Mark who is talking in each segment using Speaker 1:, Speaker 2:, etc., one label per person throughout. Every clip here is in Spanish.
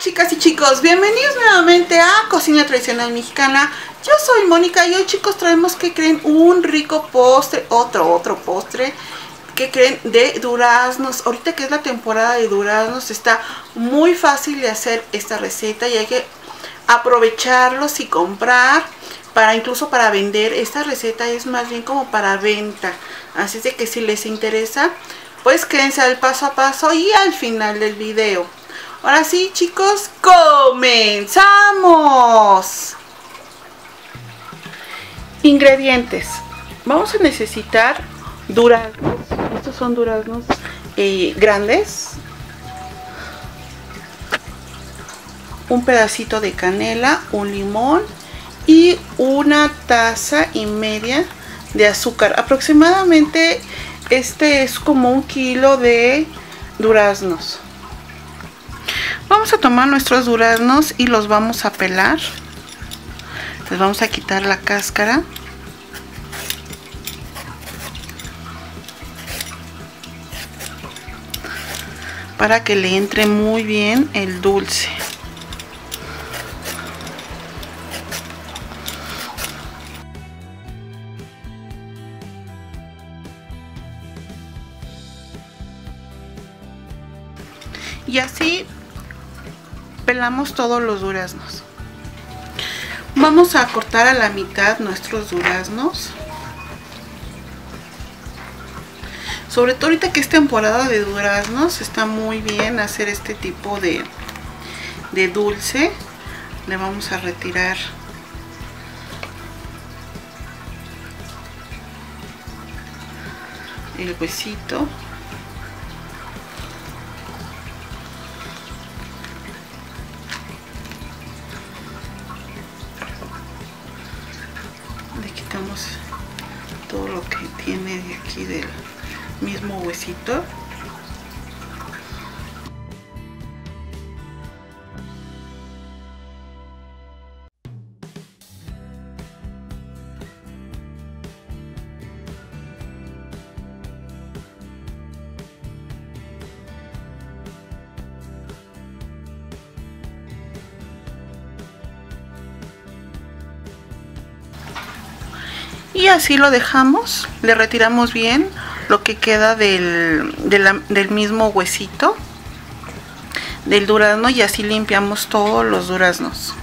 Speaker 1: chicas y chicos, bienvenidos nuevamente a Cocina Tradicional Mexicana. Yo soy Mónica y hoy chicos traemos que creen un rico postre, otro, otro postre que creen de duraznos. Ahorita que es la temporada de duraznos está muy fácil de hacer esta receta y hay que aprovecharlos y comprar para incluso para vender. Esta receta es más bien como para venta. Así de que si les interesa pues quédense al paso a paso y al final del video Ahora sí, chicos, comenzamos. Ingredientes. Vamos a necesitar duraznos. Estos son duraznos eh, grandes. Un pedacito de canela, un limón y una taza y media de azúcar. Aproximadamente este es como un kilo de duraznos. Vamos a tomar nuestros duraznos y los vamos a pelar. Les vamos a quitar la cáscara. Para que le entre muy bien el dulce. Y así pelamos todos los duraznos. Vamos a cortar a la mitad nuestros duraznos. Sobre todo ahorita que es temporada de duraznos, está muy bien hacer este tipo de, de dulce. Le vamos a retirar el huesito. Todo lo que tiene de aquí del mismo huesito y así lo dejamos le retiramos bien lo que queda del, del mismo huesito del durazno y así limpiamos todos los duraznos.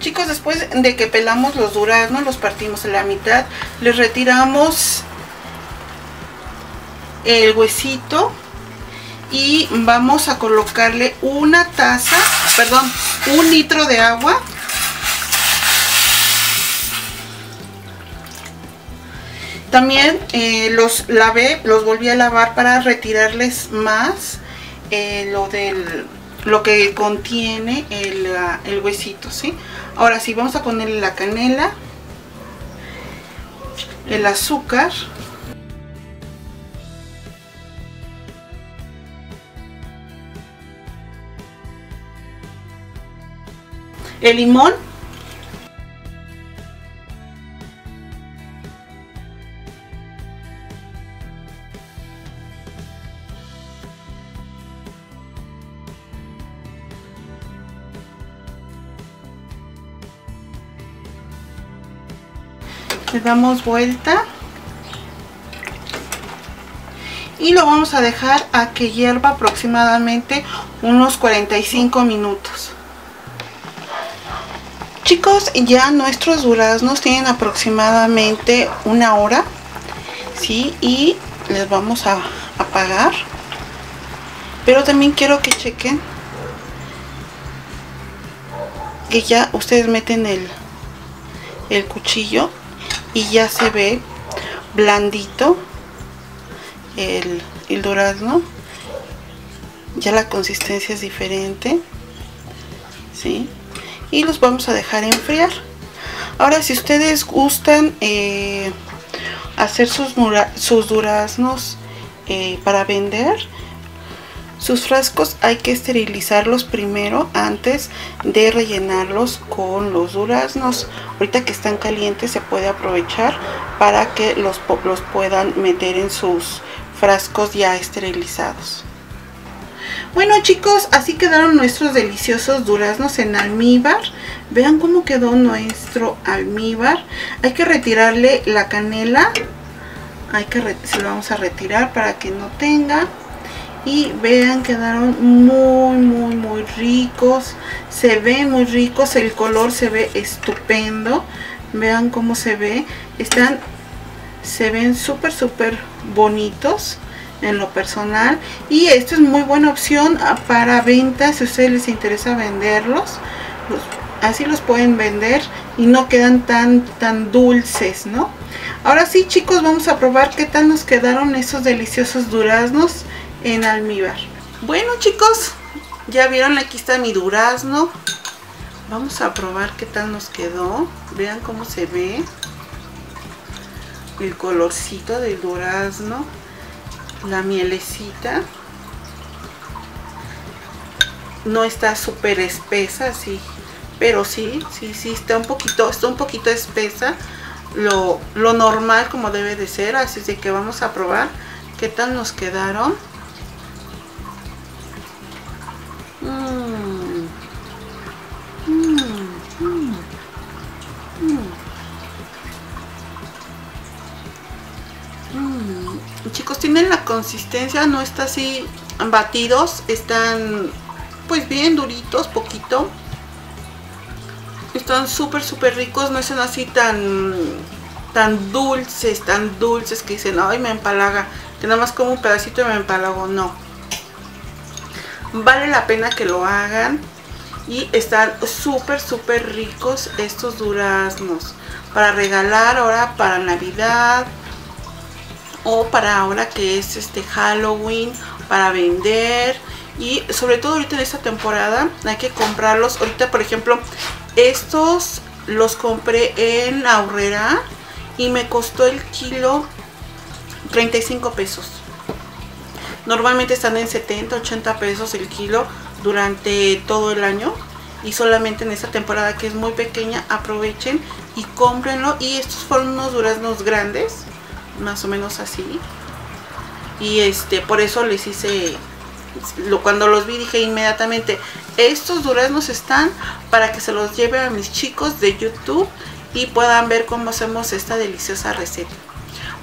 Speaker 1: Chicos después de que pelamos los duraznos los partimos en la mitad les retiramos el huesito y vamos a colocarle una taza perdón un litro de agua También eh, los lavé, los volví a lavar para retirarles más eh, lo del lo que contiene el, ah, el, huesito, ¿sí? Ahora sí, vamos a ponerle la canela, el azúcar, el limón le damos vuelta. Y lo vamos a dejar a que hierva aproximadamente unos 45 minutos. Chicos ya nuestros duraznos tienen aproximadamente una hora ¿sí? y les vamos a apagar. Pero también quiero que chequen que ya ustedes meten el, el cuchillo y ya se ve blandito el, durazno ya la consistencia es diferente ¿sí? y los vamos a dejar enfriar ahora si ustedes gustan eh, hacer sus, sus duraznos eh, para vender sus frascos hay que esterilizarlos primero antes de rellenarlos con los duraznos. Ahorita que están calientes se puede aprovechar para que los, los puedan meter en sus frascos ya esterilizados. Bueno chicos, así quedaron nuestros deliciosos duraznos en almíbar. Vean cómo quedó nuestro almíbar. Hay que retirarle la canela. Hay que se lo vamos a retirar para que no tenga. Y vean, quedaron muy, muy, muy ricos. Se ven muy ricos. El color se ve estupendo. Vean cómo se ve. Están, se ven súper, súper bonitos en lo personal y esto es muy buena opción ah, para ventas si a ustedes les interesa venderlos así los pueden vender y no quedan tan tan dulces no ahora sí chicos vamos a probar qué tal nos quedaron esos deliciosos duraznos en almíbar. Bueno chicos ya vieron aquí está mi durazno. Vamos a probar qué tal nos quedó. Vean cómo se ve el colorcito del durazno la mielecita. No está súper espesa así pero sí sí sí está un poquito está un poquito espesa. Lo, lo normal como debe de ser así de que vamos a probar qué tal nos quedaron chicos tienen la consistencia no está así batidos están pues bien duritos poquito. Están súper súper ricos no son así tan tan dulces tan dulces que dicen ay me empalaga que nada más como un pedacito y me empalago no. Vale la pena que lo hagan y están súper súper ricos estos duraznos. Para regalar ahora para navidad o para ahora que es este Halloween para vender. Y sobre todo ahorita en esta temporada hay que comprarlos. Ahorita por ejemplo estos los compré en Aurrera y me costó el kilo 35 pesos. Normalmente están en 70 80 pesos el kilo durante todo el año y solamente en esta temporada que es muy pequeña aprovechen y cómprenlo. Y estos fueron unos duraznos grandes más o menos así. Y este por eso les hice lo, cuando los vi dije inmediatamente estos duraznos están para que se los lleve a mis chicos de youtube y puedan ver cómo hacemos esta deliciosa receta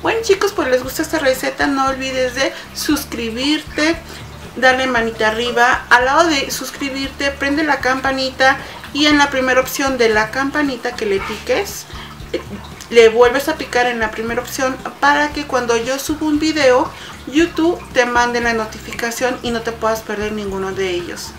Speaker 1: bueno chicos pues les gusta esta receta no olvides de suscribirte darle manita arriba. Al lado de suscribirte prende la campanita y en la primera opción de la campanita que le piques le vuelves a picar en la primera opción para que cuando yo subo un video YouTube te mande la notificación y no te puedas perder ninguno de ellos.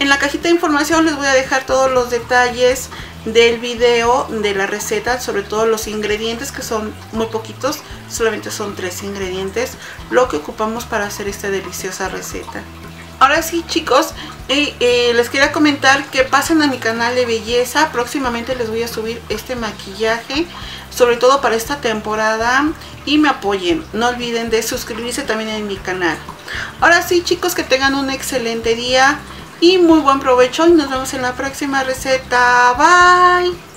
Speaker 1: En la cajita de información les voy a dejar todos los detalles del video, de la receta, sobre todo los ingredientes que son muy poquitos, solamente son tres ingredientes, lo que ocupamos para hacer esta deliciosa receta. Ahora sí chicos, eh, eh, les quería comentar que pasen a mi canal de belleza. Próximamente les voy a subir este maquillaje, sobre todo para esta temporada. Y me apoyen. No olviden de suscribirse también en mi canal. Ahora sí chicos, que tengan un excelente día y muy buen provecho. Y nos vemos en la próxima receta. Bye.